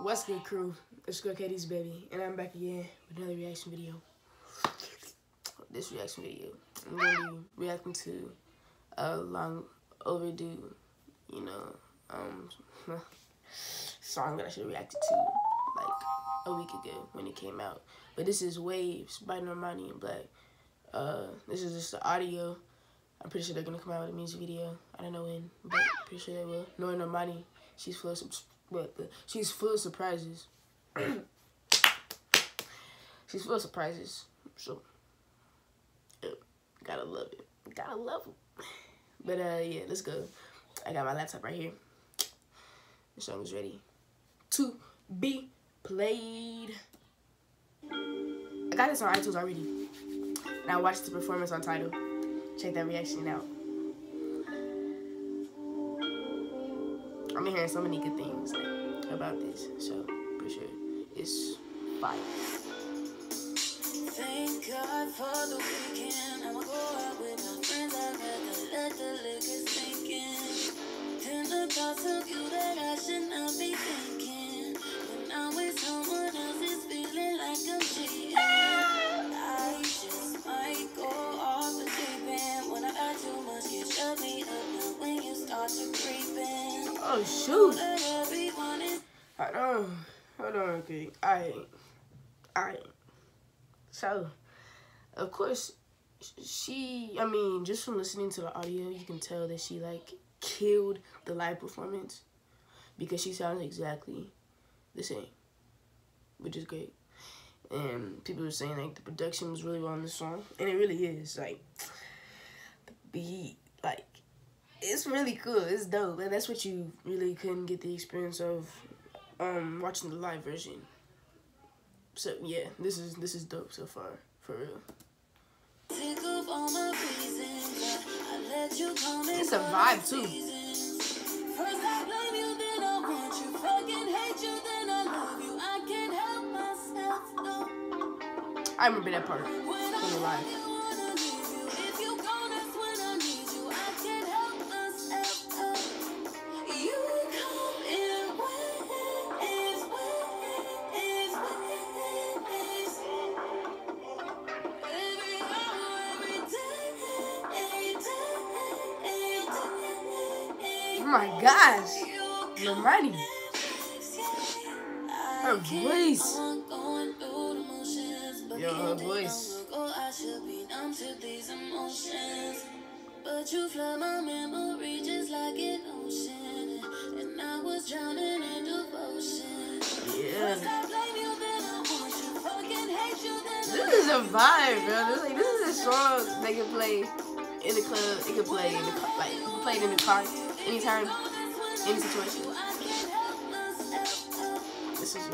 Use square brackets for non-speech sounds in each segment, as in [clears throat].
What's good, crew? It's Girl KDeezy baby, and I'm back again with another reaction video. This reaction video, I'm gonna be reacting to a long overdue, you know, um, [laughs] song that I should have reacted to like a week ago when it came out. But this is Waves by Normani and 6LACK. Uh, this is just the audio. I'm pretty sure they're gonna come out with a music video. I don't know when, but pretty sure they will. Knowing Normani, she's full of but she's full of surprises. [clears throat] she's full of surprises. So yeah, gotta love it. Gotta love it. But uh yeah, let's go. I got my laptop right here. The song is ready to be played. I got this on iTunes already. And I watched the performance on Tidal. Check that reaction out. I'm hearing so many good things like, about this, so for sure it's fire. Thank God for the weekend. I'ma go out with my friends. I'd rather let the liquor sink in. The thoughts of you that I should not be thinking. Oh shoot. Hold on. Hold on, okay. Alright. Alright. So, of course, she, I mean, just from listening to the audio, you can tell that she, like, killed the live performance. Because she sounds exactly the same. Which is great. And people were saying, like, the production was really well on the song. And it really is. Like, the beat, like, it's really cool. It's dope, and that's what you really couldn't get the experience of um, watching the live version. So yeah, this is this is dope so far, for real. It's a vibe too. I remember that part the live. My gosh. Normani. Her voice. Yo, her voice. But I should be numb to these emotions. But you flood my memory just like an ocean. And I was drowning in devotion. Yeah. This is a vibe, bro. This, like, this is a song they can play in the club. It can play in the like play it in the car anytime, any situation. This is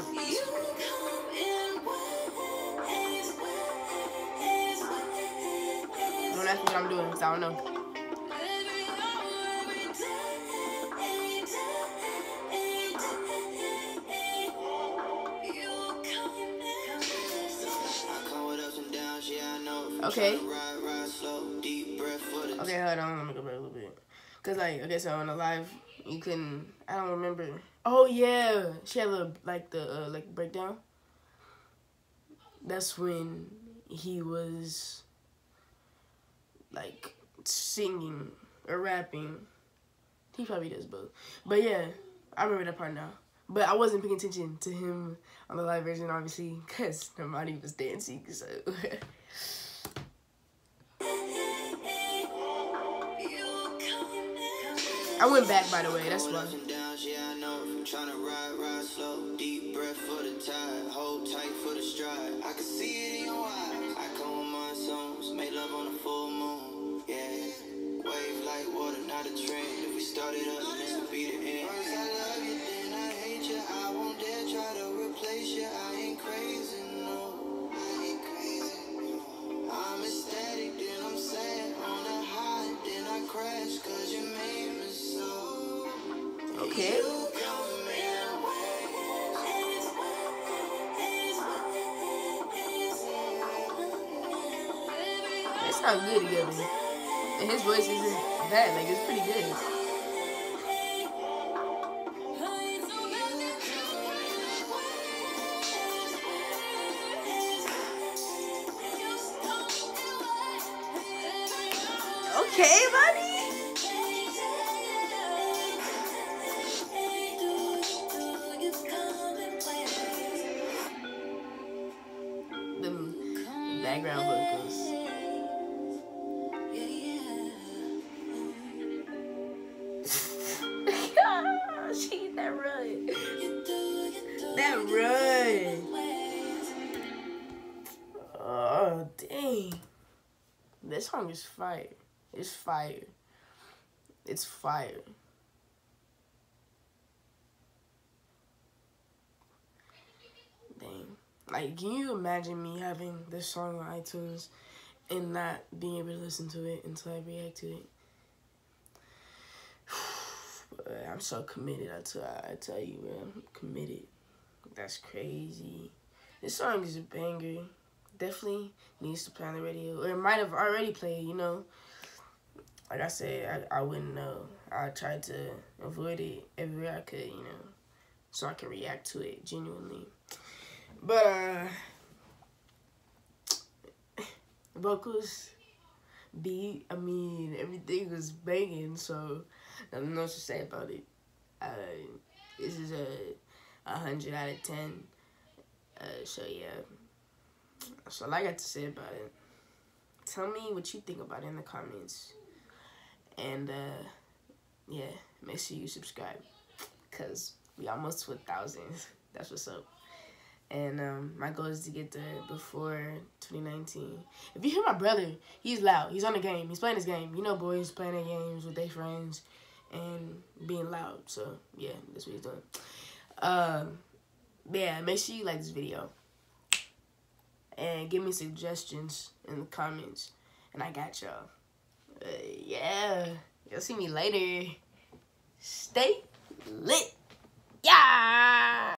Don't ask me what I'm doing because I don't know. Okay. Okay, hold on. Let me go back a little bit. Cause like, okay, so on the live, you can. I don't remember. Oh yeah, she had a like the uh, like breakdown. That's when he was like singing or rapping. He probably does both. But yeah, I remember that part now. But I wasn't paying attention to him on the live version, obviously, because nobody was dancing. So. [laughs] I went back, by the way. That's why. sound good he together. And his voice isn't bad, like it's pretty good. Okay, buddy. background she that run. That run. Oh dang. This song is fire. It's fire. It's fire. Dang. Like, can you imagine me having this song on iTunes and not being able to listen to it until I react to it? I'm so committed. I tell, I tell you, man, I'm committed. That's crazy. This song is a banger. Definitely needs to play on the radio. Or it might have already played, you know. Like I said, I, I wouldn't know. I tried to avoid it everywhere I could, you know, so I could react to it genuinely. But, uh, vocals, beat, I mean, everything was banging, so I don't know what to say about it. Uh, this is a, a 100 out of 10. Uh, so, yeah. That's all I got to say about it. Tell me what you think about it in the comments. And, uh, yeah, make sure you subscribe. Because we almost to a thousand. [laughs] That's what's up. And um, my goal is to get there before 2019. If you hear my brother, he's loud. He's on the game. He's playing his game. You know, boys playing their games with their friends and being loud. So, yeah, that's what he's doing. Um, yeah, make sure you like this video. And give me suggestions in the comments. And I got y'all. Uh, yeah. You'll see me later. Stay lit. Yeah.